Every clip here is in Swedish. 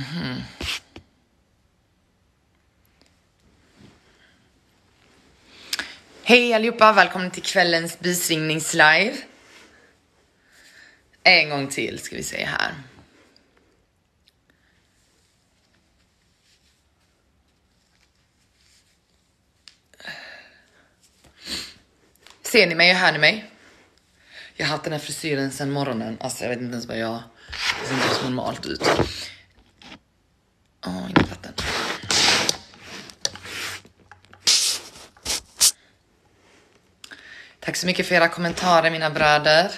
Mhm. Hej allihopa, välkommen till kvällens busringningslive. En gång till ska vi se här. Ser ni mig och hör ni mig? Jag har haft den här frisyren sedan morgonen. Alltså jag vet inte ens vad jag... Det ser inte så normalt ut. Åh, oh, inte vatten. Tack så mycket för era kommentarer mina bröder.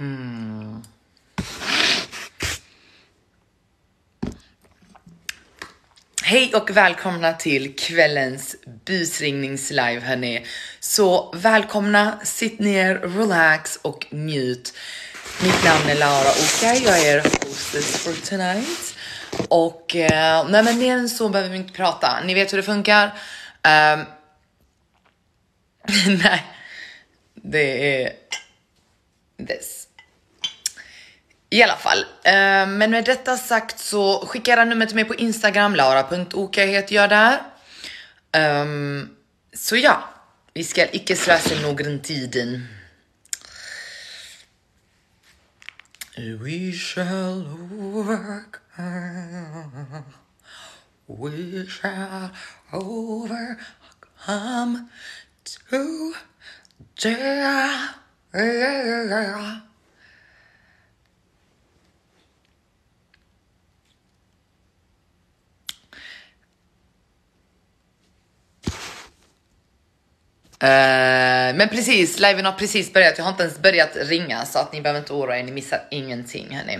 Mm. Hej och välkomna till kvällens busringningslive hörni. Så välkomna, sitt ner, relax och njut. Mitt namn är Laura Oka, jag är hostess for tonight. Och eh, nej men mer än så behöver vi inte prata. Ni vet hur det funkar. Um, nej, det är this. I alla fall, uh, men med detta sagt så skicka era nummer till mig på Instagram, laura.oka heter jag där. Um, så ja, vi ska icke slösa någon tiden. We shall overcome. We shall overcome together. Eh, men precis, liven har precis börjat. Jag har inte ens börjat ringa så att ni behöver inte oroa er. Ni missar ingenting hörni.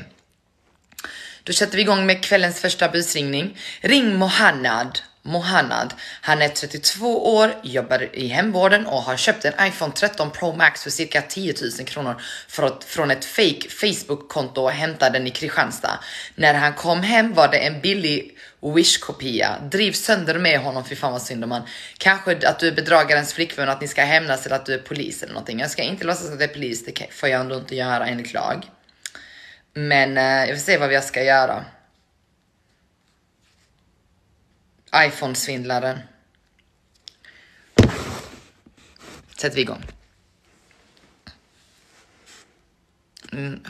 Då sätter vi igång med kvällens första busringning. Ring Mohannad. Mohanad. Han är 32 år, jobbar i hemvården och har köpt en iPhone 13 Pro Max för cirka 10 000 kronor från ett fake Facebook-konto och hämtade den i Kristianstad. När han kom hem var det en billig Wish-kopia. Driv sönder med honom, fy fan vad synd om han. Kanske att du är bedragarens flickvän och att ni ska hämnas eller att du är polis eller någonting. Jag ska inte låtsas att jag är polis, det får jag ändå inte göra enligt lag. Men eh, jag får se vad jag ska göra. iPhone-svindlaren. Sätter vi igång. Mm.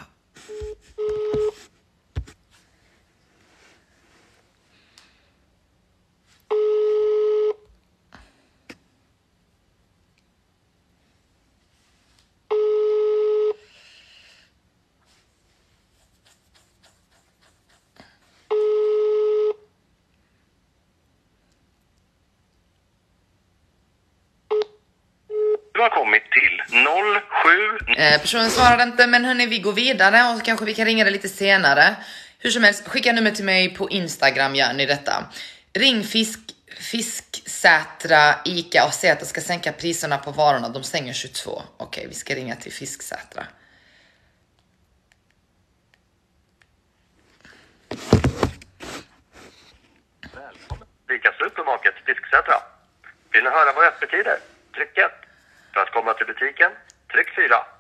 Du har kommit till 07... Eh, Eh, personen svarade inte, men hörni, vi går vidare och så kanske vi kan ringa det lite senare. Hur som helst, skicka nummer till mig på Instagram gör ni detta. Ring fisk, Fisksätra, Ica och säg att de ska sänka priserna på varorna. De stänger 22. Okej, vi ska ringa till Fisksätra. Välkommen till Ica Supermarket Fisksätra. Vill ni höra våra öppettider? Tryck 1. För att komma till butiken, tryck 4.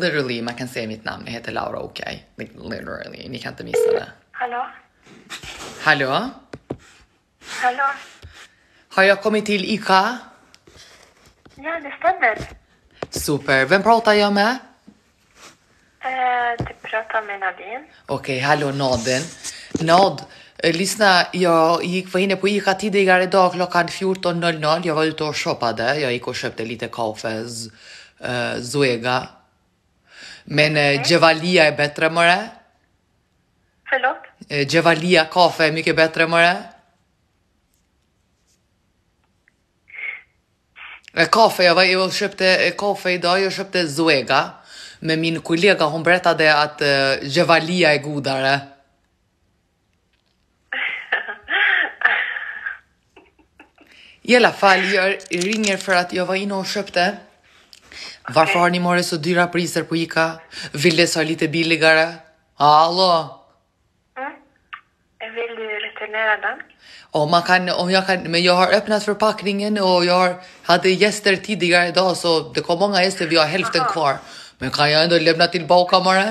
Literally, man kan säga mitt namn. Jag heter Laura Okej. Like, literally, ni kan inte missa det. Hallå? Hallå? Hallå? Har jag kommit till Ica? Ja, det stämmer. Super. Vem pratar jag med? Eh, du pratar med Nadine. Okej, hallå Naden. Nad, eh, lyssna. Jag gick, var inne på Ica tidigare idag klockan 14.00. Jag var ute och shoppade. Jag gick och köpte lite kaffe, eh, Zoega. Men eh, Gevalia är bättre det. Förlåt? Eh, Gevalia kaffe är mycket bättre det. Eh, Kaffe, jag var och köpte eh, kaffe idag, jag köpte Zoega. Men min kollega hon berättade att uh, Gevalia är godare. I alla fall, jag ringer för att jag var inne och köpte. Varför har ni morgon så dyra priser på Ica? Willys har lite billigare. Hallå? Mm. Vill du return prenumerera den? Och man kan, om jag kan, men jag har öppnat förpackningen och jag har, hade gäster tidigare idag så det kom många gäster, vi har hälften Aha. kvar. Men kan jag ändå lämna tillbaka bara?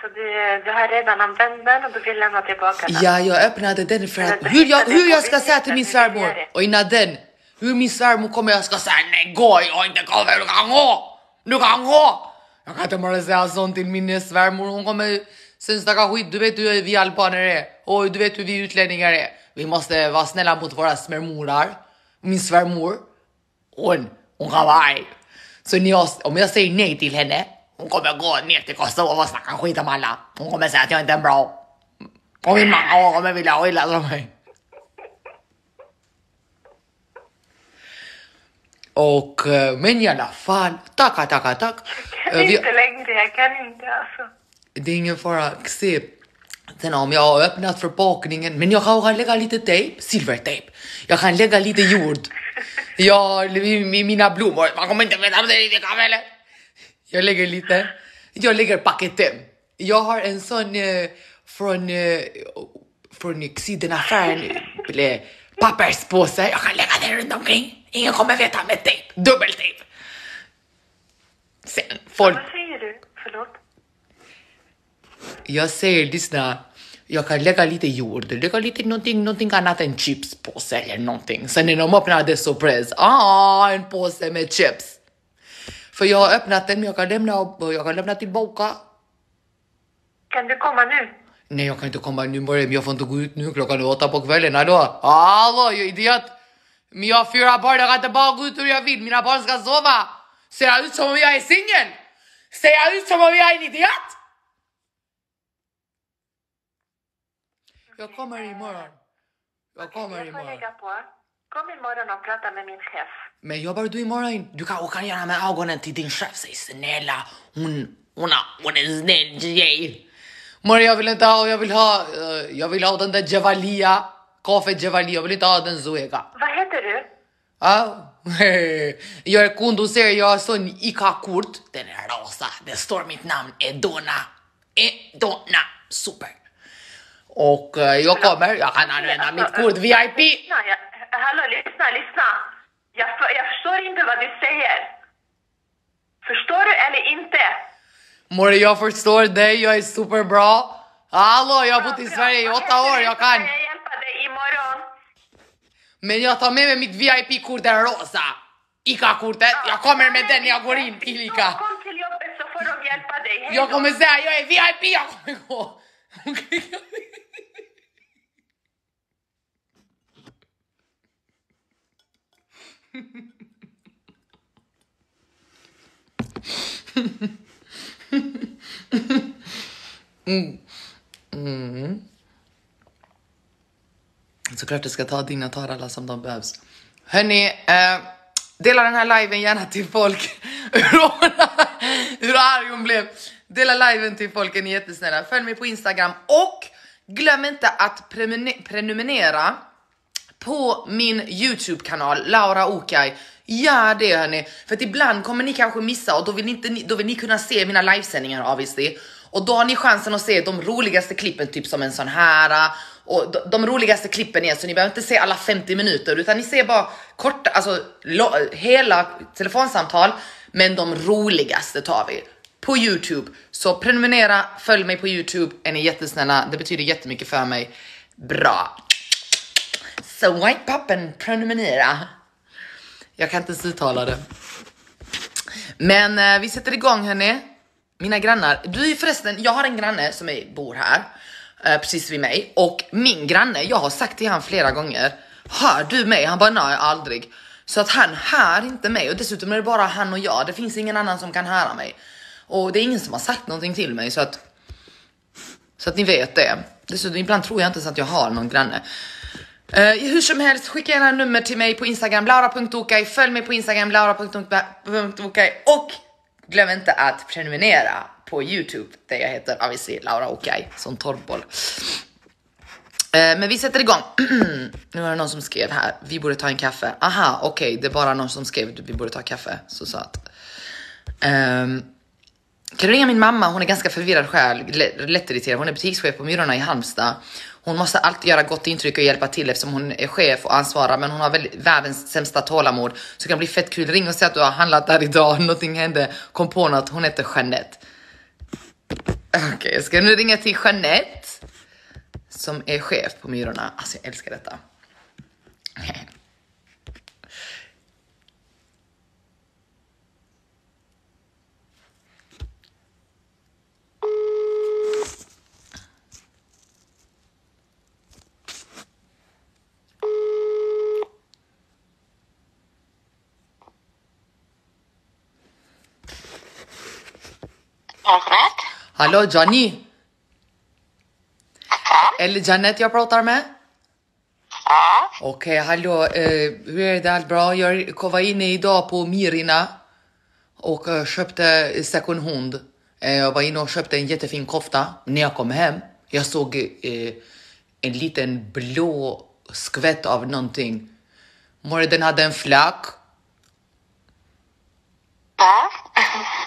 Så du, du har redan använt den och du vill lämna tillbaka den? Ja, jag öppnade den för att hur jag, hur jag ska säga till min svärmor och innan den, hur min svärmor kommer jag ska säga nej gå, jag inte kommer, du kan gå, du kan gå. Jag kan inte bara säga sånt till min svärmor, hon kommer sen snacka skit, du vet hur vi albaner är och du vet hur vi utlänningar är. Vi måste vara snälla mot våra svärmorar. Min svärmor, hon, hon kan vara arg. Så jag, om jag säger nej till henne, hon kommer gå ner till Kosovo och snacka skit om alla. Hon kommer säga att jag inte är bra. Och min mamma kommer vilja ha illa om mig. Och, eh, men i alla fall, tacka, tacka, tack. Jag Eh, kan vi- inte längre, jag kan inte alltså. Det är ingen fara. Se. Sen om jag har öppnat förpackningen, men jag kan, lägga lite tejp, silvertejp. Jag kan lägga lite jord. Ja, i, i mina blommor. Man kommer inte veta om det är riktigt kameler. Jag lägger lite. Jag lägger paketen. Jag har en sån eh, från, eh, från Xiden-affären. Papperspåse. Jag kan lägga den runt omkring. Ingen kommer veta med tejp. Dubbeltejp. Sen folk... Vad säger du? Förlåt? Jag säger lyssna, jag kan lägga lite jord, lägga lite någonting, någonting annat än chipspåse eller någonting. Sen när de öppnar det surprise, ah en påse med chips. För jag har öppnat den jag kan lämna, jag kan lämna tillbaka. Kan du komma nu? Nej jag kan inte komma nu morgon, jag får inte gå ut nu klockan är åtta på kvällen. Hallå? Hallå jag är idiot! Men jag har fyra barn, jag kan inte bara gå ut hur jag vill, mina barn ska sova. Ser jag ut som om jag är singel? Ser jag ut som om jag är en idiot? Jag kommer imorgon. Jag kommer jag får imorgon. lägga på. Kom imorgon och prata med min chef. Men jobbar du imorgon? Du kan, kan göra med ögonen till din chef. Säg snälla, hon, hon, hon är en snäll tjej. Morgon jag vill inte ha, jag vill ha, eh, jag vill ha den där Javalia. Kaffe Javalia, jag vill inte ha den Zoega. Vad heter du? Ja, jag är kund hos er, jag har sån ICA-kort. Den är rosa, det står mitt namn, Edona. Edona, super. Och eh, jag kommer, jag kan använda mitt kort VIP. Lyssna, jag, hallå, lyssna, lyssna. Jag, jag förstår inte vad du säger. Förstår du eller inte? Mor, jag förstår dig, jag är superbra. Hallå, jag har bott i Sverige i åtta år, jag kan. Kan jag hjälpa dig imorgon? Men jag tar med mig mitt VIP-kort, den rosa. ICA-kortet, jag kommer med den när jag går in till ICA. Kom till jobbet så får de hjälpa dig. Hej Jag kommer säga, jag är VIP, jag kommer gå. Okej? Såklart jag ska ta dina tar alla som de behövs. Hörni, eh, dela den här liven gärna till folk. Hur arg hon blev. Dela liven till folk, är ni jättesnälla. Följ mig på Instagram och glöm inte att prenumerera på min YouTube-kanal Laura Okaj. Gör det hörni, för att ibland kommer ni kanske missa och då vill, ni inte, då vill ni kunna se mina livesändningar obviously. Och då har ni chansen att se de roligaste klippen, typ som en sån här. Och de, de roligaste klippen är så ni behöver inte se alla 50 minuter utan ni ser bara korta, alltså lo, hela telefonsamtal. Men de roligaste tar vi på Youtube. Så prenumerera, följ mig på Youtube, är ni jättesnälla. Det betyder jättemycket för mig. Bra. So wipe up and prenumerera. Jag kan inte ens uttala det. Men eh, vi sätter igång hörni. Mina grannar. Du är förresten, jag har en granne som är, bor här. Eh, precis vid mig. Och min granne, jag har sagt till han flera gånger. Hör du mig? Han bara nej aldrig. Så att han hör inte mig och dessutom är det bara han och jag. Det finns ingen annan som kan höra mig. Och det är ingen som har sagt någonting till mig så att så att ni vet det. Dessutom ibland tror jag inte ens att jag har någon granne. Uh, hur som helst, skicka gärna nummer till mig på Instagram, laura.okaj. Följ mig på Instagram, laura.okaj. Och glöm inte att prenumerera på Youtube där jag heter obviously Laura Okai som torrboll. Eh, men vi sätter igång. nu var det någon som skrev här, vi borde ta en kaffe. Aha, okej, det är bara någon som skrev vi borde ta kaffe. Så söt. Ehm, um, kan du ringa min mamma? Hon är ganska förvirrad själv, lättirriterad. Hon är butikschef på Myrorna i Halmstad. Hon måste alltid göra gott intryck och hjälpa till eftersom hon är chef och ansvarar men hon har väl världens sämsta tålamod. Så det kan bli fett kul. Ring och säg att du har handlat där idag, någonting hände, kom på något. Hon heter Jeanette. Okej, okay, jag ska nu ringa till Jeanette som är chef på Myrorna. Alltså jag älskar detta. Jeanette? Hallå Johnny? Eller Janet jag pratar med? Ja. Okej, hallå, eh, hur det? Allt bra? Jag var inne idag på Mirina och eh, köpte second hand. Eh, jag var inne och köpte en jättefin kofta. När jag kom hem, jag såg eh, en liten blå skvätt av någonting. Mor, den hade en flack.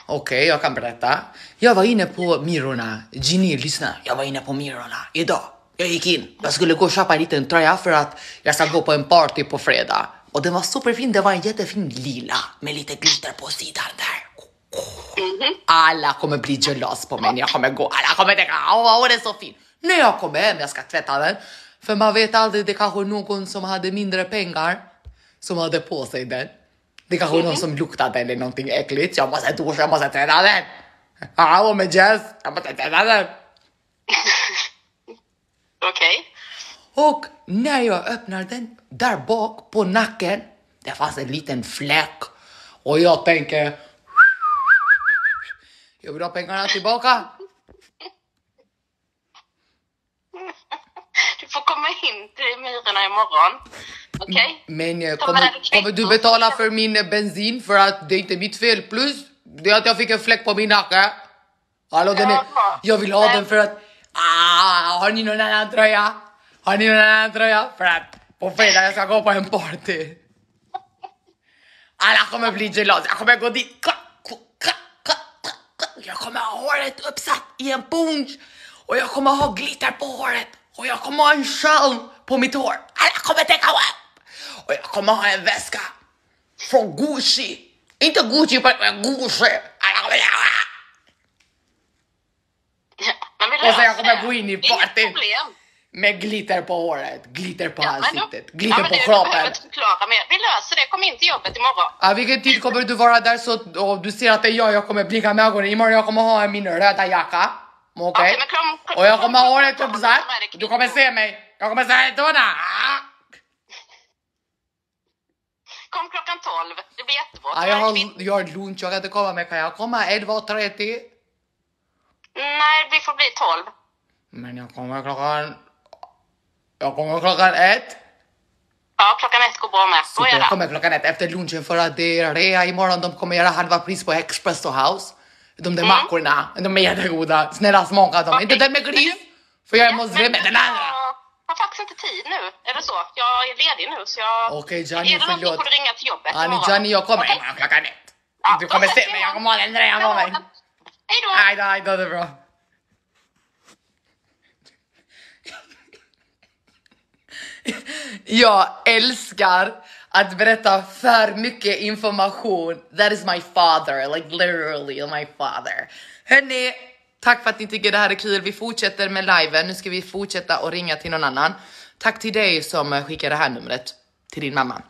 Okej, okay, jag kan berätta. Jag var inne på Mirorna. Ginny, lyssna. Jag var inne på Mirorna idag. Jag gick in. Jag skulle gå och köpa en liten tröja för att jag ska gå på en party på fredag. Och den var superfin. Det var en jättefin lila med lite glitter på sidan där. Alla kommer bli jealous på mig när jag kommer gå. Alla kommer tänka åh, den är så fin. När jag kommer hem, jag ska tvätta den. För man vet aldrig, det kanske är någon som hade mindre pengar som hade på sig den. Det kanske är någon som luktade eller någonting äckligt. Jag måste duscha, jag måste tvätta den. Hallå den. Okej. Och när jag öppnar den, där bak på nacken, det fanns en liten fläck. Och jag tänker, jag vill ha pengarna tillbaka. Du får komma in till Myrorna imorgon. Okej? Men eh, Ta kommer, kommer du betala för min eh, bensin för att det är inte mitt fel? Plus det är att jag fick en fläck på min nacke. Hallå, den är, Ja. jag vill ha den för att... Ah, har ni någon annan tröja? Har ni någon annan tröja? För att på fredag jag ska gå på en party. Alla kommer bli jealous. Jag kommer gå dit. Jag kommer ha håret uppsatt i en punch och jag kommer ha glitter på håret och jag kommer ha en sjal på mitt hår. Alla kommer tänka wow! Och jag kommer ha en väska från Gucci. Inte Gucci, men Gucci. Ja, Och sen kommer gå in i partyn. Med glitter på håret, glitter på Ja, men då- ansiktet, glitter ja, på kroppen. Vi löser det. Kom in till jobbet imorgon. Ja, vilken tid kommer du vara där så och du ser att det är jag, jag kommer blinka med ögonen. Imorgon jag kommer ha min röda jacka. Okej? Kom- kom- och jag kommer ha håret uppsatt. Du kommer se mig. Jag kommer säga Donna. Kom klockan 12. Det blir jättebra. Ja, jag, har, jag har lunch, jag kan inte komma med. Kan jag komma 11.30? Nej, vi får bli 12. Men jag kommer klockan... Jag kommer klockan ett. Ja, klockan ett går bra med. Super, jag det. kommer klockan ett efter lunchen för att det är rea imorgon. De kommer göra halva pris på Espresso House. De där mackorna, de är jättegoda. Snälla smaka dem. Okej. Inte den med gris, för jag är muslim, men den andra. Jag har faktiskt inte tid nu. Är det så? Jag är ledig nu så jag... Okej, Gianni, Är det förlåt. får du ringa till jobbet Annie, imorgon. Johnny, jag kommer Okej. imorgon klockan ett. Ja, Du kommer se mig, jag kommer ha den tröjan på mig. Hej då! Nej då, nej då, det är bra. Jag älskar att berätta för mycket information. That is my father, like literally my father. Hörni, tack för att ni tycker det här är kul. Vi fortsätter med liven. Nu ska vi fortsätta och ringa till någon annan. Tack till dig som skickar det här numret till din mamma.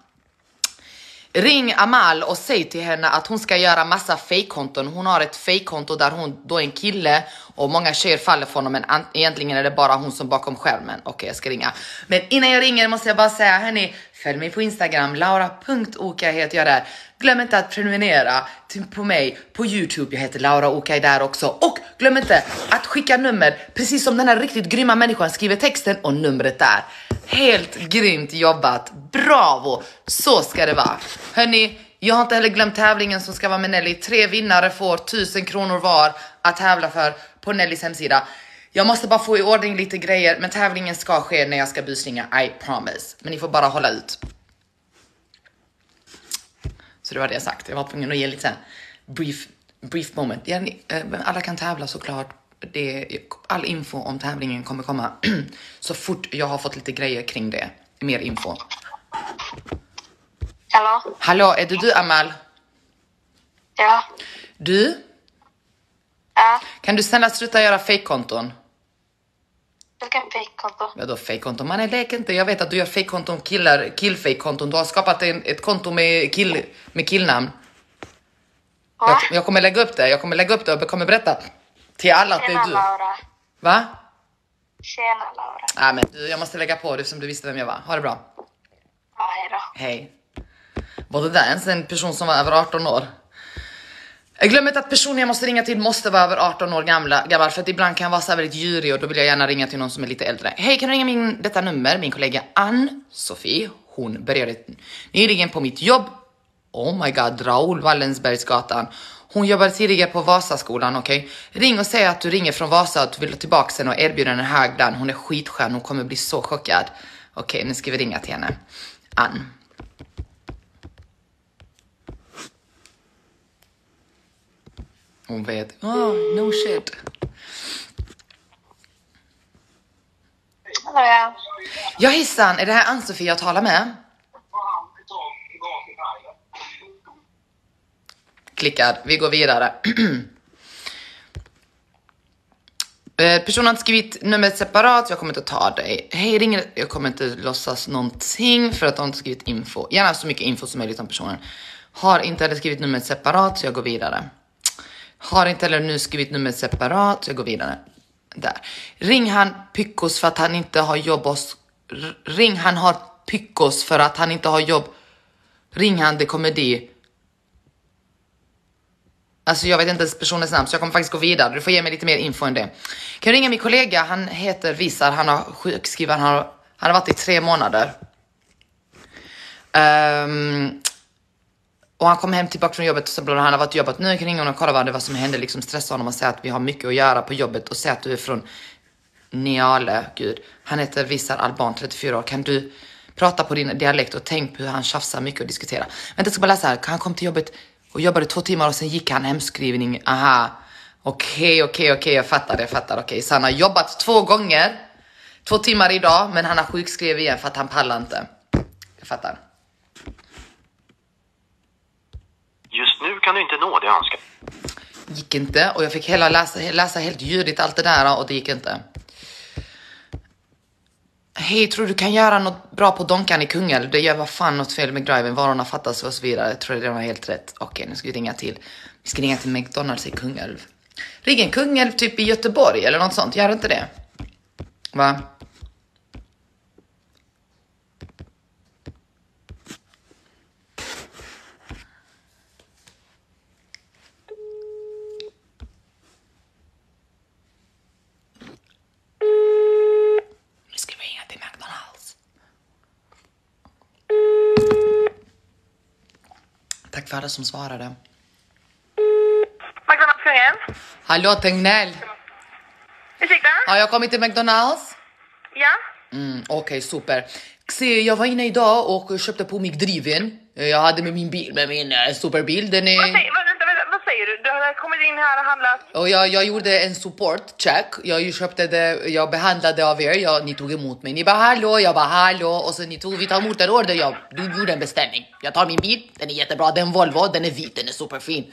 Ring Amal och säg till henne att hon ska göra massa fejkkonton. Hon har ett fejkkonto där hon då är en kille och många tjejer faller för honom men egentligen är det bara hon som bakom skärmen. Okej, jag ska ringa. Men innan jag ringer måste jag bara säga hörni, följ mig på Instagram, laura.oka heter jag där. Glöm inte att prenumerera på mig på Youtube, jag heter Laura Okaj där också. Och glöm inte att skicka nummer, precis som den här riktigt grymma människan skriver texten och numret där. Helt grymt jobbat, bravo! Så ska det vara. Hörni, jag har inte heller glömt tävlingen som ska vara med Nelly. Tre vinnare får 1000 kronor var att tävla för på Nellys hemsida. Jag måste bara få i ordning lite grejer, men tävlingen ska ske när jag ska busringa, I promise. Men ni får bara hålla ut. Så det var det jag sagt. Jag var tvungen att ge lite brief, brief moment. Eh, alla kan tävla såklart. det, all info om tävlingen kommer komma så fort jag har fått lite grejer kring det. Mer info. Hallå? Hallå, är det du Amal? Ja. Du? Ja. Kan du snälla sluta göra fejkkonton? Vilken fejkkonto? Vadå fejkkonton? Man lek inte. Jag vet att du gör fejkkonton, killar, killfejkkonton. Du har skapat en, ett konto med, kill, med killnamn. Va? Jag, jag kommer lägga upp det. Jag kommer lägga upp det och kommer berätta till alla att det Tjena är du. Laura. Va? Tjena Laura. Nej men du, jag måste lägga på det som du visste vem jag var. Ha det bra. Ja, hejdå. Hej. Var det där ens en person som var över 18 år? Jag glömmer inte att personen jag måste ringa till måste vara över 18 år gamla, gammal för att ibland kan jag vara så här väldigt djurig och då vill jag gärna ringa till någon som är lite äldre. Hej, kan du ringa min, detta nummer? Min kollega Ann-Sofie, hon började nyligen på mitt jobb. Oh my god, Raoul Wallensbergsgatan. Hon jobbade tidigare på Vasaskolan, okej? Ring och säg att du ringer från Vasa och att du vill ha tillbaka henne och erbjuda henne hög lön. Hon är skitskön, hon kommer bli så chockad. Okej, nu ska vi ringa till henne. Ann. Hon vet. Oh, no shit. Hallå ja. Ja hejsan, är det här Ann-Sofie jag talar med? Klickad, vi går vidare. Eh, Personen har skrivit numret separat, jag kommer inte ta dig. Hej, ringer. Jag kommer inte låtsas någonting för att de inte skrivit info. Gärna så mycket info som möjligt om personen. Har inte heller skrivit numret separat, så jag går vidare. Har inte heller nu skrivit numret separat, så jag går vidare. Där. Ring han Pyckos för att han inte har jobb hos... Ring han har Pyckos för att han inte har jobb. Ring han, det kommer det. Alltså jag vet inte ens personens namn så jag kommer faktiskt gå vidare. Du får ge mig lite mer info än det. Kan du ringa min kollega? Han heter Visar. Han har sjukskriven. Han har, han har varit i tre månader. Um, och han kom hem tillbaka från jobbet och så bla, han har varit jobbat nu. Jag kan ringa honom och kolla vad det var som hände. Liksom stressa honom och säga att vi har mycket att göra på jobbet och säga att du är från Niale. Gud, han heter Visar Alban, 34 år. Kan du prata på din dialekt och tänk på hur han tjafsar mycket och diskuterar. Vänta, jag ska bara läsa här. Han kom till jobbet och jobbade två timmar och sen gick han hemskrivning. Aha. Okej, okej, okej, jag fattar, jag fattar. Okej, så han har jobbat två gånger. Två timmar idag, men han har sjukskrivit igen för att han pallar inte. Jag fattar. Just nu kan du inte nå det önskade. gick inte och jag fick hela läsa, läsa helt ljudligt allt det där och det gick inte. Hej, tror du kan göra något bra på Donkan i Kungälv? Det gör vad fan något fel med driven, varorna fattas och så vidare. Jag tror det var helt rätt. Okej, nu ska vi ringa till. Vi ska ringa till McDonalds i Kungälv. Ring en Kungälv typ i Göteborg eller något sånt, gör inte det? Va? Nu ska vi ringa till McDonalds. Tack för alla som svarade. McDonalds Kungen. Hallå Tegnell! Ursäkta? Har jag kommit till McDonalds? Ja? Mm, Okej, super. Se, jag var inne idag och köpte på mig driven. Jag hade med min bil, med min eh, superbil. Den är... säger, vad, vänta, in här och handlat. Och jag, jag gjorde en support check. Jag köpte det, jag behandlade av er. Jag, ni tog emot mig. Ni bara hallå, jag bara hallå. Och så ni tog, vi tar emot en order. Jag du gjorde en beställning. Jag tar min bil, den är jättebra. Den Volvo, den är vit, den är superfin.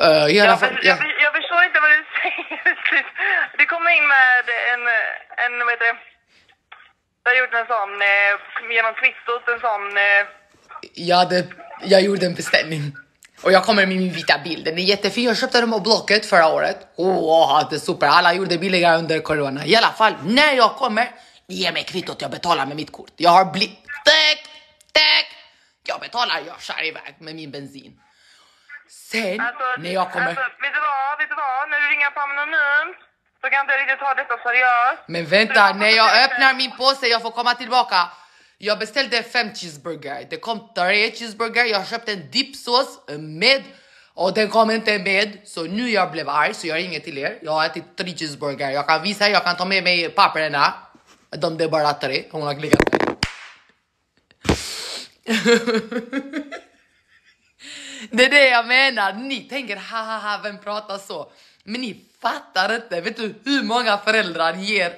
Uh, i alla Jag, fall, ja. jag, jag förstår inte vad du säger. Du kommer in med en, en vad heter det? Du har gjort en sån, eh, genom kvittot, en sån... Eh, Jag, hade, jag gjorde en beställning. Och jag kommer med min vita bil. Den är jättefin. Jag köpte den på Blocket förra året. Åh, det är super. Alla gjorde billigare under corona. I alla fall, när jag kommer, ge mig kvittot. Jag betalar med mitt kort. Jag har blivit... Tack! Tack! Jag betalar, jag kör iväg med min bensin. Sen, alltså, när jag kommer... alltså, vet du vad? Vet du vad? När du ringer på anonymt så kan inte jag riktigt ta detta seriöst. Men vänta, när jag öppnar min påse, jag får komma tillbaka. Jag beställde fem cheeseburger. Det kom tre cheeseburgare, Jag köpte en dipsås med och den kom inte med. Så nu jag blev arg så jag ringer till er. Jag har ätit tre cheeseburgare. Jag kan visa, jag kan ta med mig papperna. De det är bara tre. Hon har klickat. Det är det jag menar. Ni tänker ha ha ha, vem pratar så? Men ni fattar inte, vet du hur många föräldrar ger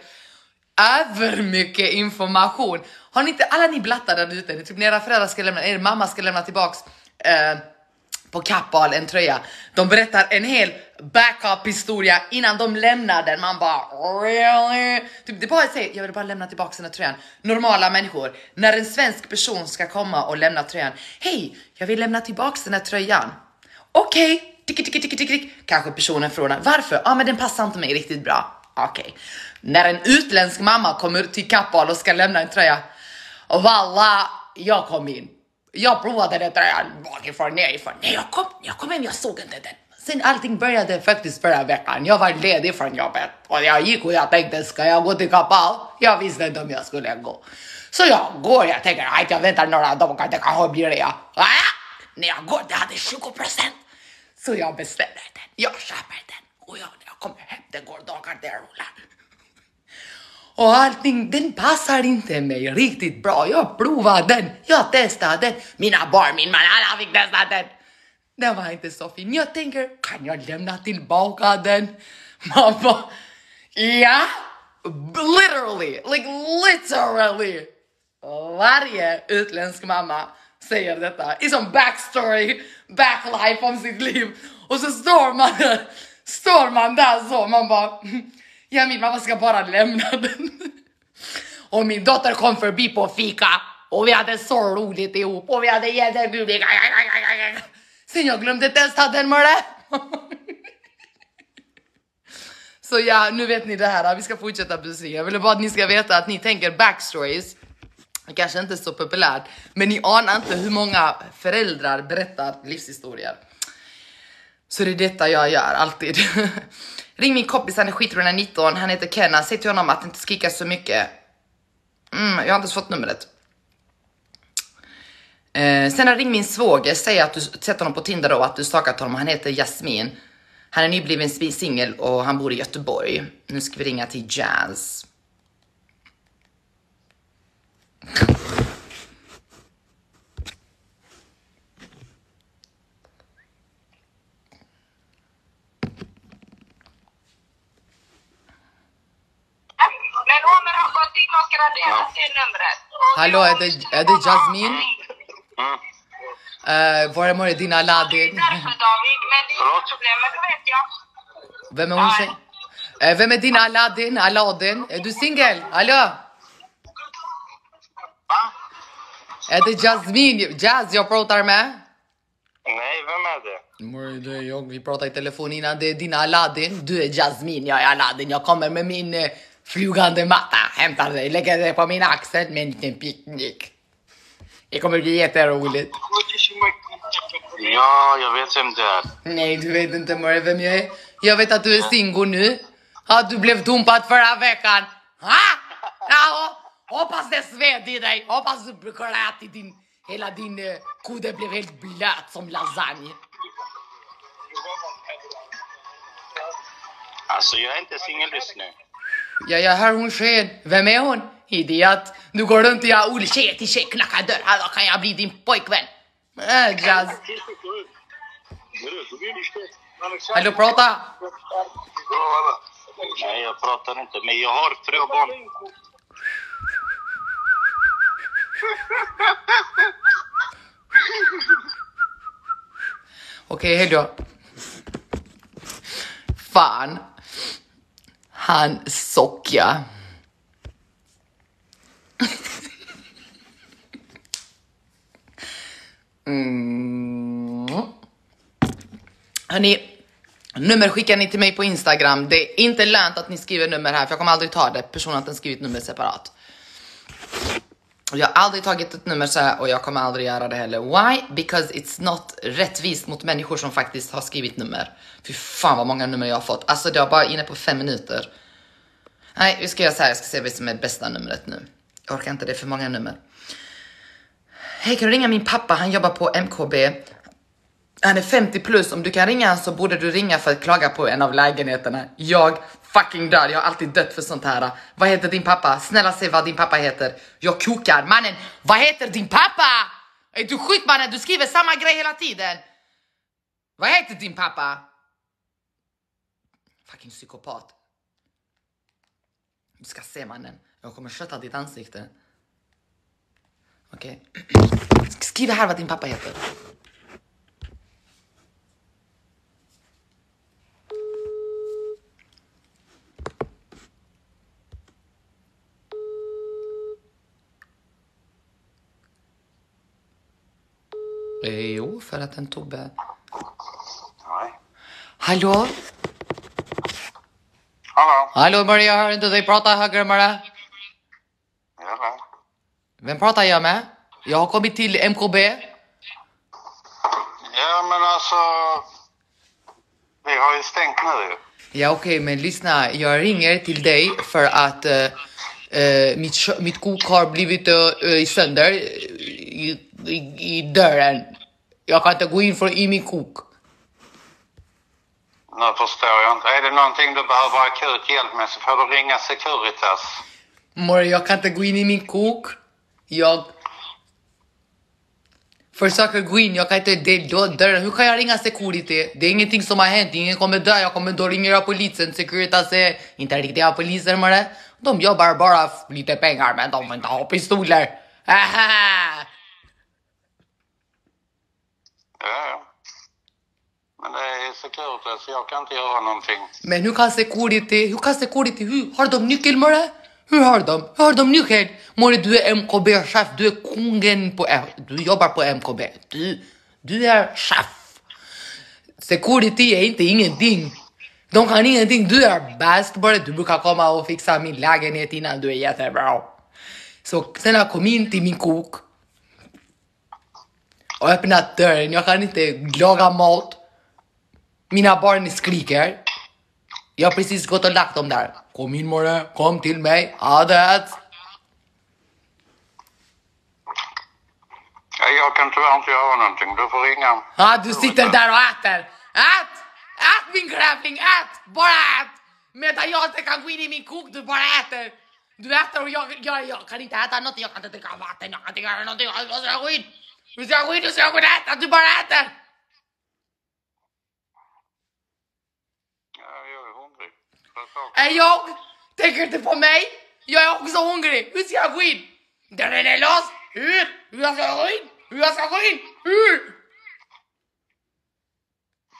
övermycket information? Har ni inte, alla ni blattar där ute, typ när era föräldrar ska lämna, er mamma ska lämna tillbaks eh, på Kappahl en tröja. De berättar en hel backup historia innan de lämnar den. Man bara really? Typ, det är bara att säga, jag vill bara lämna tillbaka den här tröjan. Normala människor, när en svensk person ska komma och lämna tröjan. Hej, jag vill lämna tillbaka den här tröjan. Okej, okay. tick, tick, tick, tick, tick. Kanske personen frågar varför? Ja, ah, men den passar inte mig riktigt bra. Okej, okay. när en utländsk mamma kommer till Kappahl och ska lämna en tröja. Valla, jag kom in. Jag provade den tröjan bakifrån, nerifrån. När jag kom, jag kom in, jag såg inte den. Sen allting började faktiskt förra veckan. Jag var ledig från jobbet och jag gick och jag tänkte, ska jag gå till Kapal? Jag visste inte om jag skulle gå. Så jag går, jag tänker, att jag väntar några dagar, det kanske blir jag. Ah! När jag går, det hade 20 procent. Så jag beställer den, jag köper den och jag, när jag kommer hem, det går dagar, det rullar. Och allting, den passar inte mig riktigt bra. Jag provade den, jag testade den. Mina barn, min man, alla fick testa den. Den var inte så fin. Jag tänker, kan jag lämna tillbaka den? Mamma, ja, literally, like literally. Varje utländsk mamma säger detta i som backstory, backlife om sitt liv. Och så står man där, står man där så, man bara Ja, min mamma ska bara lämna den. Och min dotter kom förbi på fika och vi hade så roligt ihop och vi hade jättekul. Sen jag glömde testa den med det. Så ja, nu vet ni det här. Vi ska fortsätta busringa. Jag vill bara att ni ska veta att ni tänker backstories. Kanske inte så populärt, men ni anar inte hur många föräldrar berättar livshistorier. Så det är detta jag gör alltid. Ring min kompis, han är skitrolig, han är 19, han heter Kenna. Säg till honom att inte skrika så mycket. Mm, jag har inte ens fått numret. Eh, sen ring min svåger, säg att du sett honom på Tinder och att du stalkat honom. Han heter Jasmin. Han är nybliven singel och han bor i Göteborg. Nu ska vi ringa till Jazz. mos kena dhe ah. asë nëmret. Halo, edhe, edhe Gjazmin? Uh, ah. Vore mërë Dina Ladin. Ve me unë E ve me Dina Aladin, Aladin. E du single, alo. Edhe Gjazmin, Gjaz, jo protar me? Ne, i ve me dhe. Dhe, jo, i protaj telefonina dhe din Aladin, dy e Gjazmin, jo, Aladin, jo, kome me minë, flygande matta, hämtar dig, lägger dig på min axel med en liten picknick. Det kommer bli jätteroligt. Ja, jag vet vem det är. Nej, du vet inte Mor, vem jag är. Jag vet att du är singel nu. Att du blev dumpad förra veckan. Ha? Ja, hoppas det sved i dig. Hoppas du grät i din... Hela din eh, kudde blev helt blöt som lasagne. Alltså, jag är inte singel just nu. Ja, jag hör hon sken. Vem är hon? Idiot. Du går runt och gör olika tjejer till tjej, knackar dörr. Hallå, kan jag bli din pojkvän? Äh, jazz. Hallå, prata. Nej, jag pratar inte, men jag har fru och barn. Okej, hejdå. Fan. Han Socka. Mm. Hörni, nummer skickar ni till mig på Instagram. Det är inte lönt att ni skriver nummer här för jag kommer aldrig ta det. Personen har inte skrivit nummer separat. Jag har aldrig tagit ett nummer så här och jag kommer aldrig göra det heller. Why? Because it's not rättvist mot människor som faktiskt har skrivit nummer. Fy fan vad många nummer jag har fått. Alltså det var bara inne på fem minuter. Nej, vi ska göra så här. Jag ska se vad som är bästa numret nu. Jag orkar inte, det är för många nummer. Hej, kan du ringa min pappa? Han jobbar på MKB. Han är 50 plus. Om du kan ringa så borde du ringa för att klaga på en av lägenheterna. Jag fucking dör. Jag har alltid dött för sånt här. Vad heter din pappa? Snälla säg vad din pappa heter. Jag kokar. Mannen, vad heter din pappa? Är du sjuk mannen? Du skriver samma grej hela tiden. Vad heter din pappa? Fucking psykopat. Du ska se mannen. Jag kommer kötta ditt ansikte. Okej. Skriv här vad din pappa heter. Eh, jo, för att en Tobbe... Nej. Hallå? Hallå? Hallå Maria, jag hör inte dig prata högre Maria. Eller? Vem pratar jag med? Jag har kommit till MKB. Ja, men alltså... Vi har ju stängt nu ju. Ja okej, men lyssna. Jag ringer till dig för att eh, eh, mitt, mitt kok har blivit uh, sönder i, i, i dörren. Jag kan inte gå in för, i min kok. Nu förstår jag inte. Är det någonting du behöver akut hjälp med så får du ringa Securitas. Mor, jag kan inte gå in i min kok. Jag försöker gå in, jag kan inte, det är dörren. Hur kan jag ringa security? Det är ingenting som har hänt, ingen kommer dö. Jag kommer, då ringer jag polisen. Securitas är inte riktiga poliser med det. De jobbar bara för lite pengar, men de vill inte ha pistoler. Aha! Ja, ja. Men det är Securitas, jag kan inte göra någonting. Men hur kan security, hur kan security, hur, har de nyckel med det? Hur har de? Hur har de nyckel? Mori, du är MKB-chef, du är kungen på, du jobbar på MKB. Du, du är chef. Security är inte ingenting. De kan ingenting, du är bäst bara. Du brukar komma och fixa min lägenhet innan du är jättebra. Så sen jag kom in till min kok och öppnat dörren, jag kan inte laga mat. Mina barn skriker. Jag har precis gått och lagt dem där. Kom in morre, kom till mig, ha det. Ja, jag kan tyvärr inte göra någonting. Du får ringa. Ja, du sitter där och äter. Ät! Ät min grävling, ät! Bara ät! Medan jag inte kan gå in i min kok, du bara äter. Du äter och jag, jag, jag kan inte äta något, jag kan inte dricka vatten, jag kan inte göra någonting. Jag måste gå in. Nu ska gå in, nu ska gå in och äta, du bara äter. Ja, jag är hungrig. Vad sa Är jag? Tänker inte på mig? Jag är också hungrig. Hur ska jag gå in? Dörren är låst. Hur? Hur jag ska gå in? Hur jag ska gå in? Hur?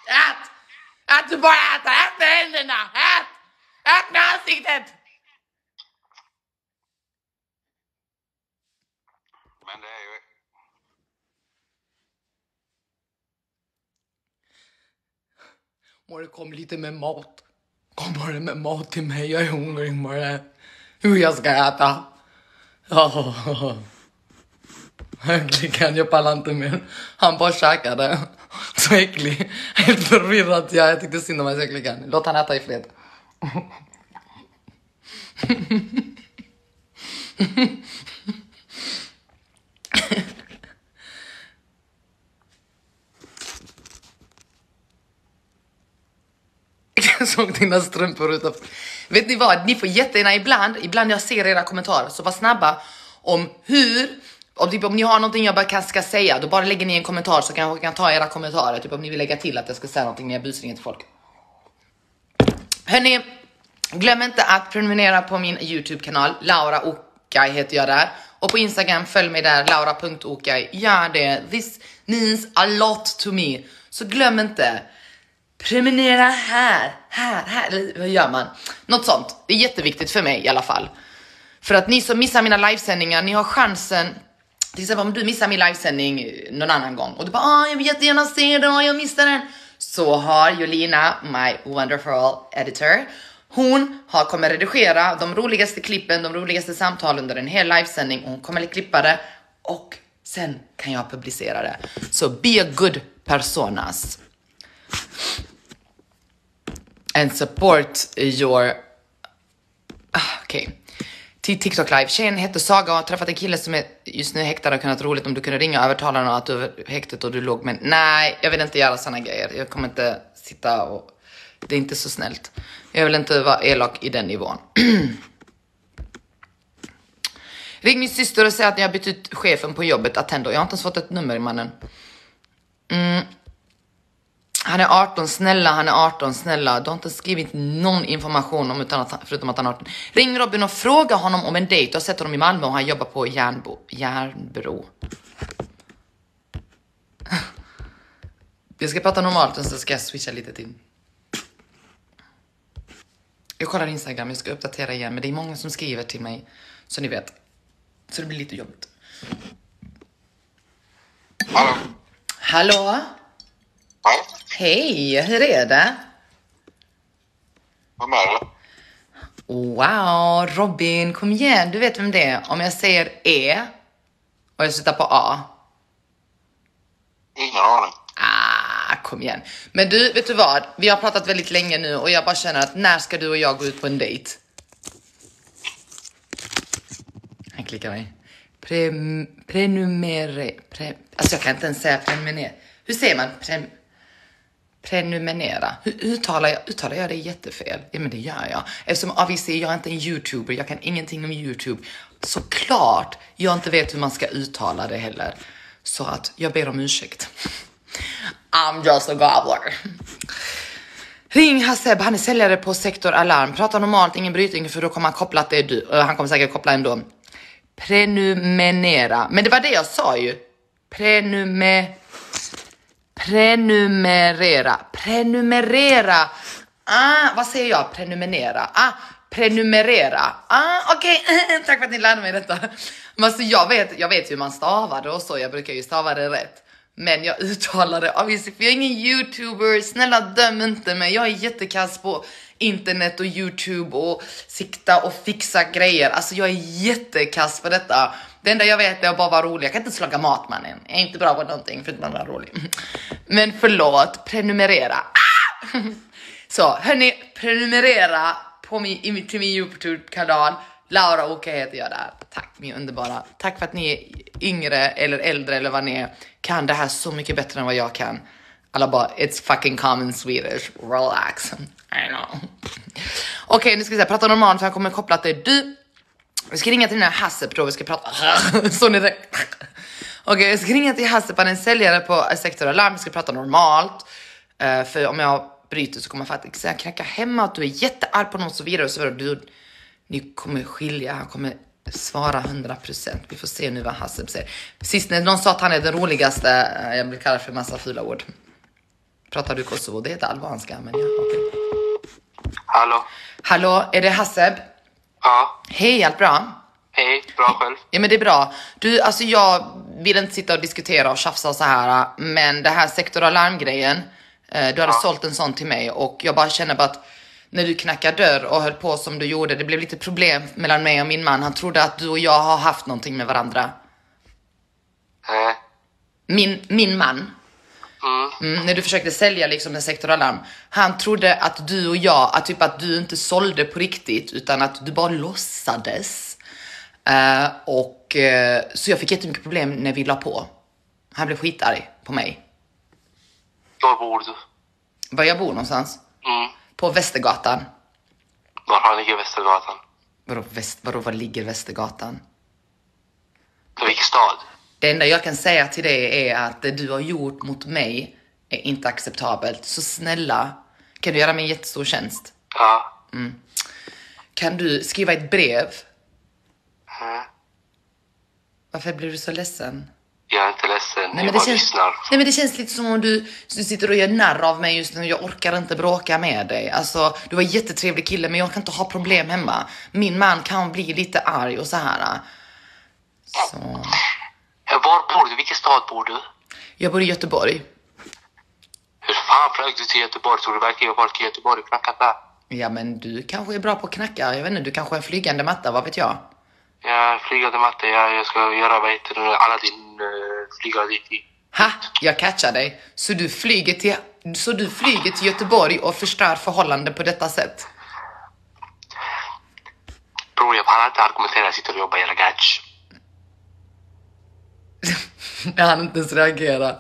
Ät! Ät du bara äter. Ät med händerna. Ät! Ät med ansiktet. Men det är ju... More, kom lite med mat. Kommer det med mat till mig. Jag är hungrig more. Hur jag ska äta. Oh. Verkligen, jag pallar inte mer. Han bara käkade. Så äcklig. Helt förvirrad. Ja, jag tyckte synd om hans så. Låt han äta i fred. Jag såg dina strumpor utanför. Vet ni vad? Ni får jättegärna ibland, ibland jag ser era kommentarer, så var snabba om hur, om, typ, om ni har någonting jag bara ska säga, då bara lägger ni en kommentar så kan jag kan ta era kommentarer. Typ om ni vill lägga till att jag ska säga någonting när jag busringer till folk. Hörni, glöm inte att prenumerera på min YouTube-kanal. Laura Okaj heter jag där. Och på Instagram, följ mig där, laura.okaj. Gör det. This means a lot to me. Så glöm inte. Prenumerera här, här, här. Eller vad gör man? Något sånt. Det är jätteviktigt för mig i alla fall. För att ni som missar mina livesändningar, ni har chansen till exempel om du missar min livesändning någon annan gång och du bara ah, jag vill jättegärna se den, ah, jag missar den. Så har Jolina, my wonderful editor, hon har, kommer redigera de roligaste klippen, de roligaste samtalen under en hel livesändning och hon kommer klippa det och sen kan jag publicera det. Så be a good personas and support your... Okej. Okej. Till TikTok live. Tjejen heter Saga och har träffat en kille som är just nu häktad och kunnat roligt om du kunde ringa och övertala honom att du är häktet och du låg med... nej, jag vill inte göra sådana grejer. Jag kommer inte sitta och... Det är inte så snällt. Jag vill inte vara elak i den nivån. Ring min syster och säg att ni har bytt ut chefen på jobbet, Attendo. Jag har inte ens fått ett nummer mannen. Mm. Han är 18, snälla, han är 18, snälla. Du har inte skrivit någon information om utan att, förutom att han är 18. Ring Robin och fråga honom om en dejt. Du har sett honom i Malmö och han jobbar på järnbo, järnbro. Jag ska prata normalt och så ska jag switcha lite till. Jag kollar Instagram, jag ska uppdatera igen, men det är många som skriver till mig, så ni vet. Så det blir lite jobbigt. Hallå? Hallå? Hej? Hej, hur är det? Vem är det? Wow, Robin, kom igen, du vet vem det är. Om jag säger E och jag slutar på A. Ingen aning. Ah, kom igen. Men du, vet du vad? Vi har pratat väldigt länge nu och jag bara känner att när ska du och jag gå ut på en dejt? Han klickar mig. Pre, prenumere... Pre, alltså jag kan inte ens säga prenumerera. Hur säger man? Pre, prenumerera. Hur uttalar jag, uttalar jag det jättefel? Ja men det gör jag. Eftersom obviously jag är inte en youtuber, jag kan ingenting om youtube. Såklart jag inte vet hur man ska uttala det heller. Så att jag ber om ursäkt. I'm just a gobbler. Ring Haseb, han är säljare på Sektor Alarm. Prata normalt, ingen brytning för då kommer han koppla att det är du. Och han kommer säkert koppla ändå. Prenumerera. Men det var det jag sa ju. Prenumerera. Prenumerera. Prenumerera. Ah, vad säger jag? Prenumerera. Ah, prenumerera. Ah, okej. Tack för att ni lärde mig detta. Men alltså jag vet, jag vet hur man stavar det och så. Jag brukar ju stava det rätt. Men jag uttalar det obviously, för jag är ingen youtuber. Snälla döm inte mig. Jag är jättekass på internet och youtube och sikta och fixa grejer. Alltså jag är jättekass på detta. Det enda jag vet är att bara vara rolig. Jag kan inte ens laga mat mannen. Jag är inte bra på någonting förutom att vara rolig. Men förlåt, prenumerera. Ah! Så hörni, prenumerera på min, i min- till min Youtube-kanal. Laura Oka heter jag där. Tack min underbara. Tack för att ni är yngre eller äldre eller vad ni är. Kan det här så mycket bättre än vad jag kan. Alla bara, it's fucking common Swedish. Relax. I know. Okej, nu ska vi se. Prata normalt för jag kommer koppla till du. Vi ska ringa till den här Hassep då, vi ska prata... Så ni? Okej, jag ska ringa till Hassep, han är en säljare på Sektor Alarm, vi ska prata normalt. Eh, för om jag bryter så kommer jag faktiskt säga knacka hemma att du är jättearg på någon och så vidare och så vidare. Du, ni kommer skilja, han kommer svara 100%. Vi får se nu vad Hassep säger. Sist när någon sa att han är den roligaste, eh, jag blir kallad för massa fula ord. Pratar du Kosovo? Det heter albanska, men ja, okej. Hallå? Hallå, är det Hasseb? Ja? Hej, allt bra? Hej, bra själv? Ja men det är bra. Du, alltså jag vill inte sitta och diskutera och tjafsa och så här, men det här sektor alarm-grejen, eh, du hade sålt en sån till mig och jag bara känner bara att när du knackade dörr och höll på som du gjorde, det blev lite problem mellan mig och min man. Han trodde att du och jag har haft någonting med varandra. Eh, Min, min man, mm. när du försökte sälja liksom en sektor alarm, han trodde att du och jag, att typ att du inte sålde på riktigt utan att du bara låtsades. Eh, och eh, så jag fick jättemycket problem när vi la på. Han blev skitarg på mig. Var bor du? Var jag bor någonstans? Mm. På Västergatan. Var ligger Västergatan? Vadå, väst, vadå var ligger Västergatan? Vilken stad? Det enda jag kan säga till dig är att det du har gjort mot mig är inte acceptabelt. Så snälla, kan du göra mig en jättestor tjänst? Ja? Kan du skriva ett brev? Mm. Varför blir du så ledsen? Jag är inte ledsen, Nej jag men, det bara känns, lyssnar. nej men det känns lite som om du, du sitter och gör narr av mig just nu. Jag orkar inte bråka med dig. Alltså, du var en jättetrevlig kille men jag kan inte ha problem hemma. Min man kan bli lite arg och så här. Så. Eh, Var bor du? Vilken stad bor du? Jag bor i Göteborg. Hur fan flög du till Göteborg? Tror du verkligen jag varit till Göteborg och knackat där? Ja men du kanske är bra på att knacka. Jag vet inte, du kanske är en flygande matta, vad vet jag? Jag flygande matte, jag, jag ska göra vad heter det, Aladdin uh, flyga dit i. Ha! Jag catchar dig. Så du flyger till, så du flyger till Göteborg och förstör förhållanden på detta sätt? Bror jag pallar inte argumentera, jag sitter och jobbar i Ragach. Jag hann inte ens reagera.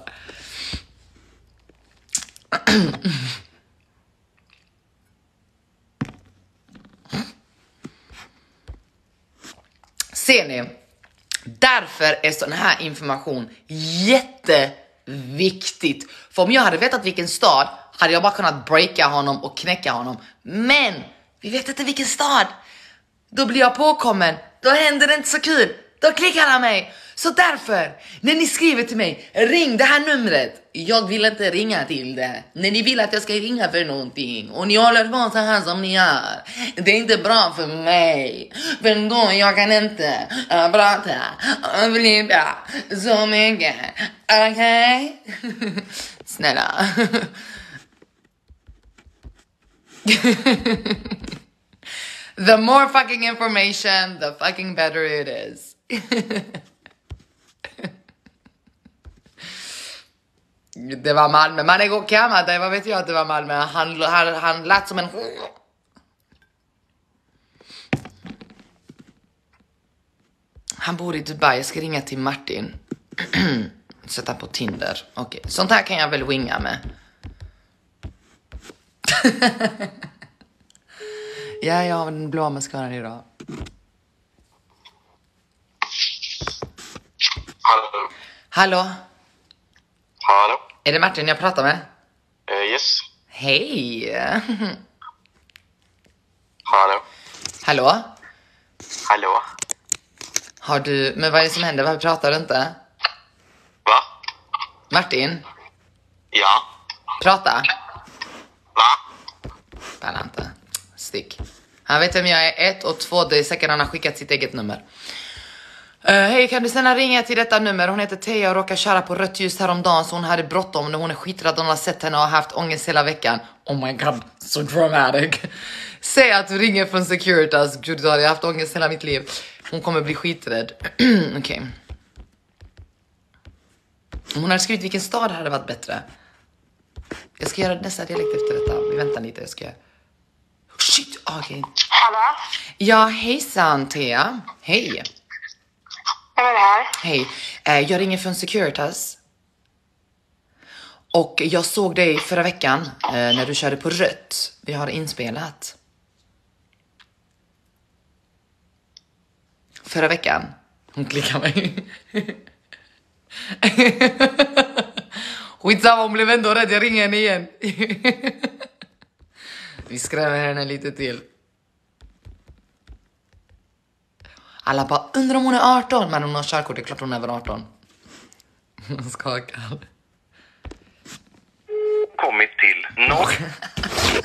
Ser ni? Därför är sån här information jätteviktigt. För om jag hade vetat vilken stad hade jag bara kunnat breaka honom och knäcka honom. Men vi vet inte vilken stad. Då blir jag påkommen, då händer det inte så kul. Då klickar han mig. Så därför, när ni skriver till mig, ring det här numret. Jag vill inte ringa till det. När ni vill att jag ska ringa för någonting och ni håller på så här som ni gör. Det är inte bra för mig. För då jag kan inte uh, prata eh, och bli bra så mycket. Okej? Snälla. The more fucking information, the fucking better it is. det var Malmö. Man är god kammad, vad vet jag att det var Malmö. Han, han, han lät som en... Han bor i Dubai, jag ska ringa till Martin. Sätta på Tinder. Okej, okay. sånt här kan jag väl winga med. Ja, jag har den blå mascaran idag. Hallå? Hallå? Hallå? Är det Martin jag pratar med? Uh, yes. Hej! Hallå? Hallå? Hallå? Har du... Men vad är det som händer? Varför pratar du inte? Va? Martin? Ja? Prata? Va? Pallar inte. Stick. Han vet vem jag är. Ett och två, det är säkert han har skickat sitt eget nummer. Uh, Hej, kan du snälla ringa till detta nummer? Hon heter Teja och råkade köra på rött ljus häromdagen så hon hade bråttom när hon är skiträdd. Hon har sett henne och har haft ångest hela veckan. Oh my god, so dramatic. Säg att du ringer från Securitas. Gud, jag har haft ångest hela mitt liv. Hon kommer bli skiträdd. Okej. Okay. Om hon hade skrivit vilken stad hade varit bättre. Jag ska göra nästa dialekt efter detta. Vi väntar lite. Jag ska... Shit, okej. Okay. Hallå? Ja, hejsan Thea. Hej. Vem är det här? Hej. Eh, jag ringer från Securitas. Och jag såg dig förra veckan eh, när du körde på rött. Vi har inspelat. Förra veckan. Hon klickar mig. Skitsamma, hon blev ändå rädd. Jag ringer henne igen. Vi skrämmer henne lite till. Alla bara undrar om hon är 18 men hon har körkort, det är klart hon är över 18. Hon skakar. Kommit till noll.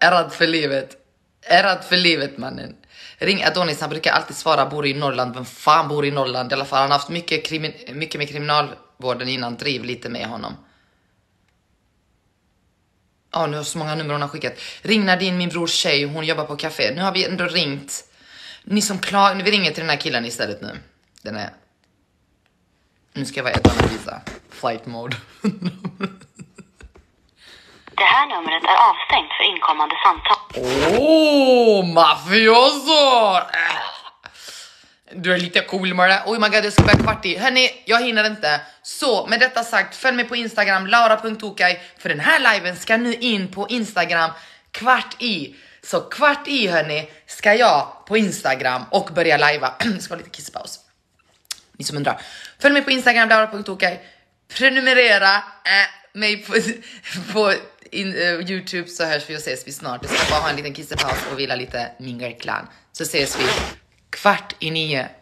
Ärrad för livet. Ärrad för livet mannen. Ring Adonis, han brukar alltid svara bor i Norrland. Vem fan bor i Norrland? I alla fall han har haft mycket, krimi- mycket med kriminalvården innan. Driv lite med honom. Ja, nu har så många nummer hon har skickat. Ring Nadine, min brors tjej, hon jobbar på café. Nu har vi ändå ringt. Ni som klagar, vi ringer till den här killen istället nu. Den är... Nu ska jag vara ett annat visa. Flight mode. Det här numret är avstängt för inkommande samtal. Oh, mafioso! Du är lite cool med det. Oh my god, jag ska börja kvart i. Hörni, jag hinner inte. Så med detta sagt, följ mig på Instagram, laura.tokaj. För den här liven ska nu in på Instagram kvart i. Så kvart i hörni, ska jag på Instagram och börja lajva. ska ha lite kisspaus. Ni som undrar. Följ mig på Instagram, laura.tokaj. Prenumerera äh, mig på, på in, uh, Youtube så hörs vi och ses vi snart. Jag ska bara ha en liten kissepaus och vila lite Mingar Så ses vi kvart i nio.